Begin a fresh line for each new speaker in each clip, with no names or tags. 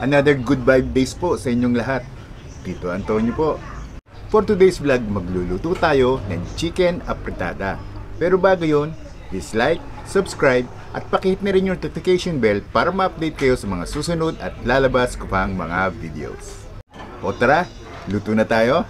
Another good vibe days po sa inyong lahat. Tito Antonio po. For today's vlog, magluluto tayo ng chicken apritada. Pero bago yun, please like, subscribe, at pakihit na rin yung notification bell para ma-update kayo sa mga susunod at lalabas ko pang mga videos. O tara, luto na tayo!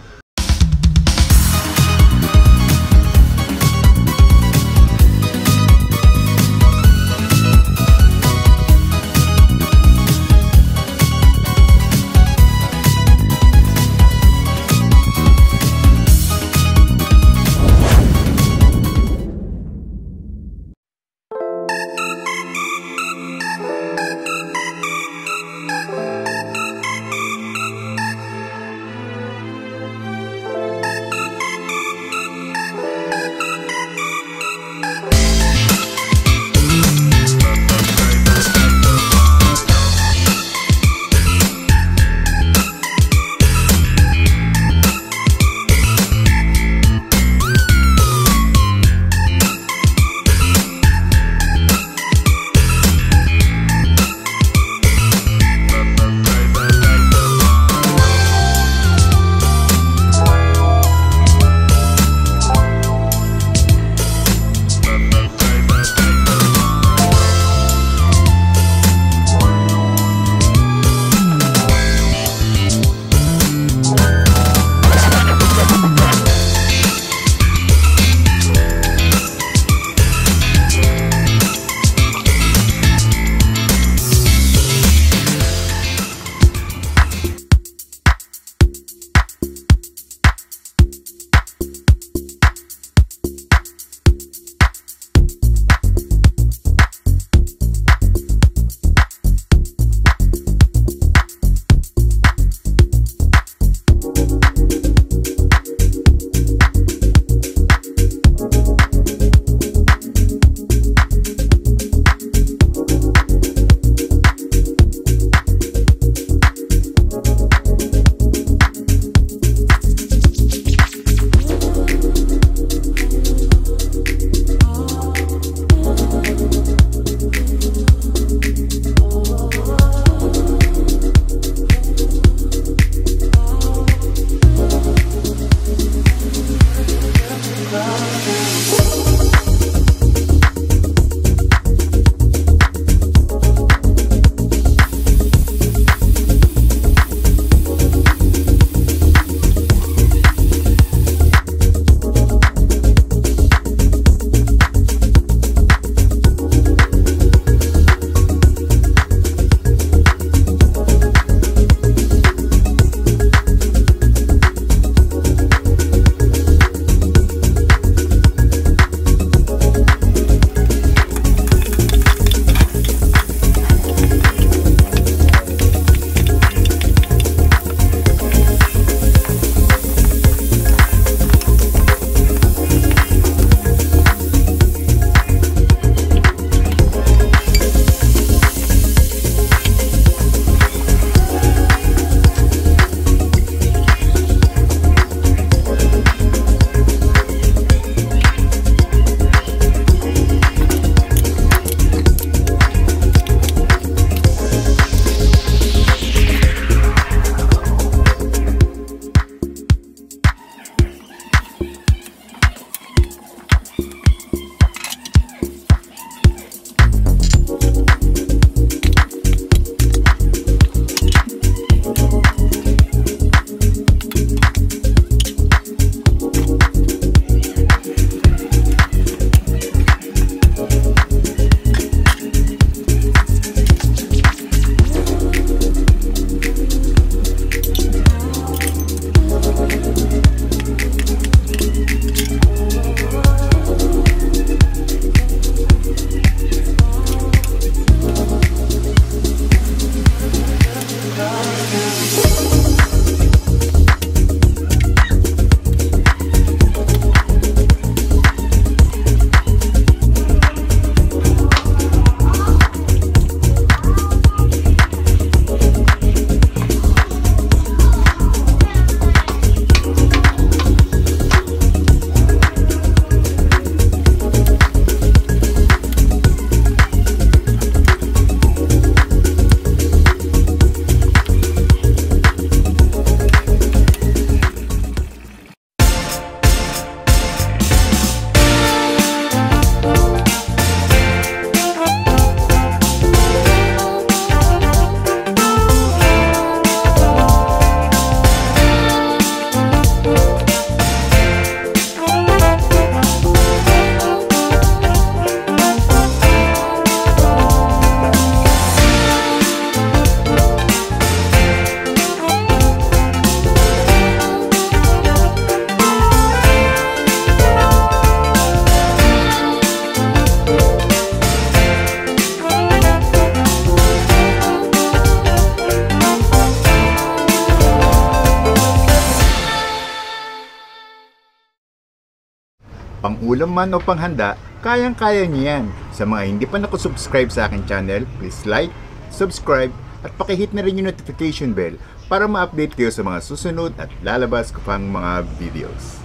Pang ulam man o panghanda, kayang-kaya niyo yan. Sa mga hindi pa nakasubscribe sa akin channel, please like, subscribe, at pakihit na rin yung notification bell para ma-update kayo sa mga susunod at lalabas ko pang mga videos.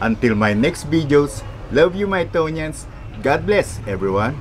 Until my next videos, love you my Tonians, God bless everyone!